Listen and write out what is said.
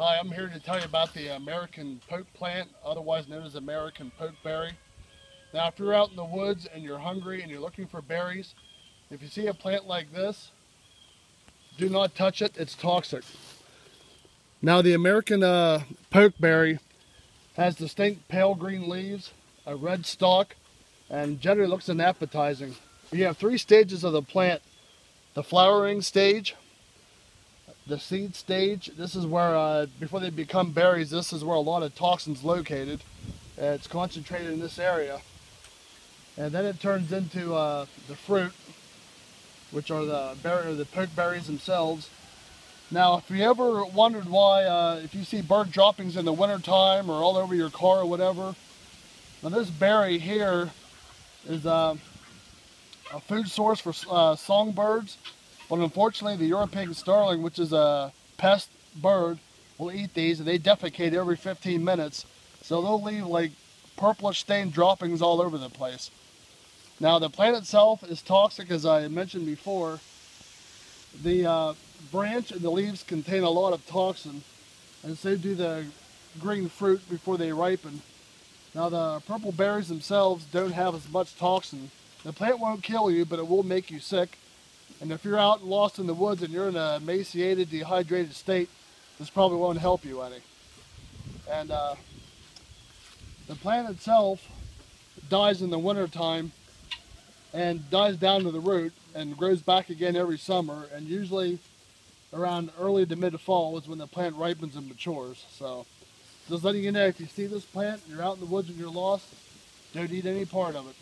Hi, I'm here to tell you about the American poke plant, otherwise known as American pokeberry. Now, if you're out in the woods and you're hungry and you're looking for berries, if you see a plant like this, do not touch it, it's toxic. Now, the American uh, pokeberry has distinct pale green leaves, a red stalk, and generally looks unappetizing. You have three stages of the plant. The flowering stage, the seed stage, this is where, uh, before they become berries, this is where a lot of toxins located. Uh, it's concentrated in this area. And then it turns into uh, the fruit, which are the, berry, the poke berries themselves. Now, if you ever wondered why, uh, if you see bird droppings in the wintertime or all over your car or whatever, now this berry here is uh, a food source for uh, songbirds, but unfortunately the European starling, which is a pest bird, will eat these and they defecate every 15 minutes. So they'll leave like purplish stained droppings all over the place. Now the plant itself is toxic as I mentioned before. The uh, branch and the leaves contain a lot of toxin and so do the green fruit before they ripen. Now the purple berries themselves don't have as much toxin. The plant won't kill you, but it will make you sick. And if you're out lost in the woods and you're in a emaciated, dehydrated state, this probably won't help you any. And uh, the plant itself dies in the wintertime and dies down to the root and grows back again every summer. And usually around early to mid fall is when the plant ripens and matures. So just letting you know, if you see this plant, you're out in the woods and you're lost, don't eat any part of it.